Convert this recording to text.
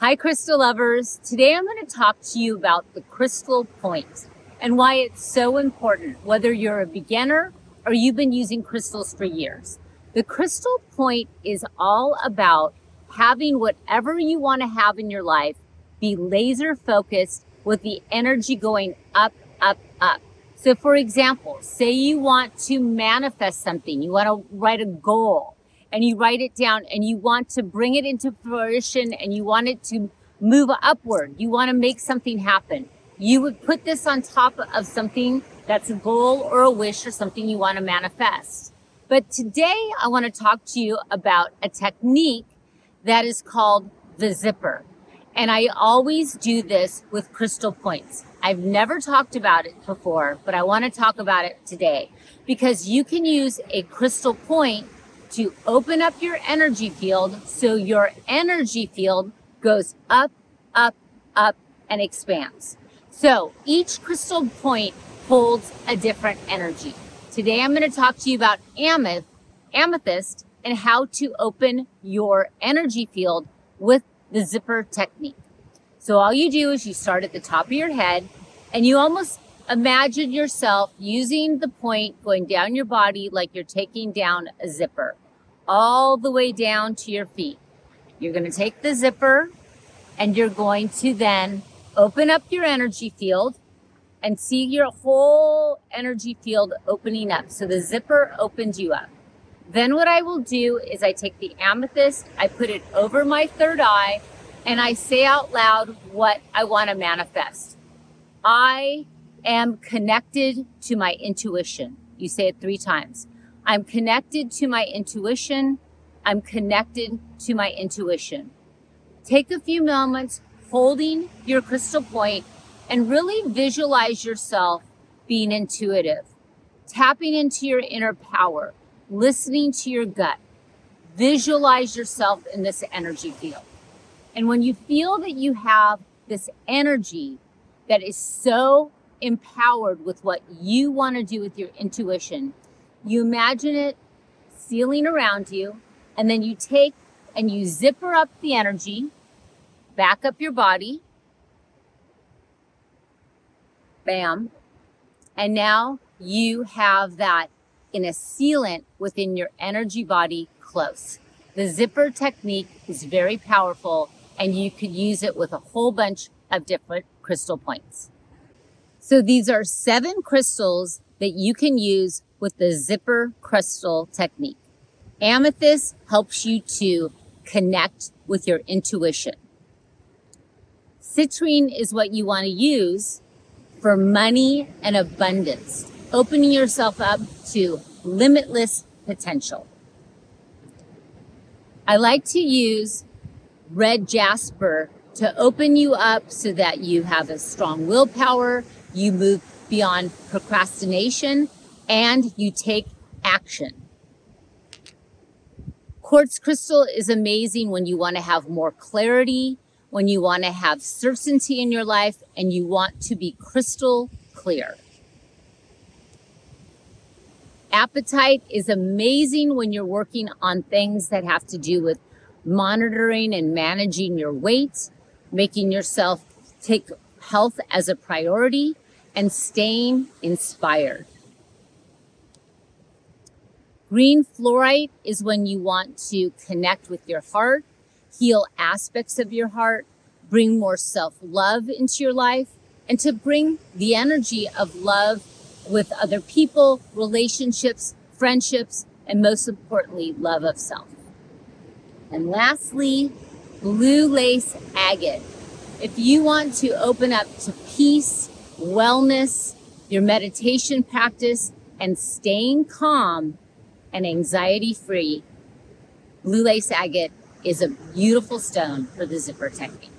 Hi, crystal lovers. Today I'm going to talk to you about the crystal point and why it's so important, whether you're a beginner or you've been using crystals for years. The crystal point is all about having whatever you want to have in your life be laser focused with the energy going up, up, up. So for example, say you want to manifest something, you want to write a goal and you write it down and you want to bring it into fruition and you want it to move upward. You want to make something happen. You would put this on top of something that's a goal or a wish or something you want to manifest. But today I want to talk to you about a technique that is called the zipper. And I always do this with crystal points. I've never talked about it before, but I want to talk about it today because you can use a crystal point to open up your energy field so your energy field goes up, up, up, and expands. So each crystal point holds a different energy. Today I'm going to talk to you about amethyst, amethyst and how to open your energy field with the zipper technique. So all you do is you start at the top of your head and you almost imagine yourself using the point going down your body like you're taking down a zipper all the way down to your feet. You're going to take the zipper and you're going to then open up your energy field and see your whole energy field opening up. So the zipper opens you up. Then what I will do is I take the amethyst, I put it over my third eye, and I say out loud what I want to manifest. I am connected to my intuition. You say it three times. I'm connected to my intuition. I'm connected to my intuition. Take a few moments holding your crystal point and really visualize yourself being intuitive, tapping into your inner power, listening to your gut. Visualize yourself in this energy field. And when you feel that you have this energy that is so empowered with what you want to do with your intuition, you imagine it sealing around you, and then you take and you zipper up the energy, back up your body. Bam. And now you have that in a sealant within your energy body close. The zipper technique is very powerful and you could use it with a whole bunch of different crystal points. So these are seven crystals that you can use with the zipper crystal technique. Amethyst helps you to connect with your intuition. Citrine is what you want to use for money and abundance, opening yourself up to limitless potential. I like to use red jasper to open you up so that you have a strong willpower, you move beyond procrastination, and you take action. Quartz crystal is amazing when you want to have more clarity, when you want to have certainty in your life, and you want to be crystal clear. Apatite is amazing when you're working on things that have to do with monitoring and managing your weight, making yourself take health as a priority, and staying inspired. Green fluorite is when you want to connect with your heart, heal aspects of your heart, bring more self love into your life, and to bring the energy of love with other people, relationships, friendships, and most importantly, love of self. And lastly, blue lace agate. If you want to open up to peace, wellness, your meditation practice, and staying calm, and anxiety free, blue lace agate is a beautiful stone for the zipper technique.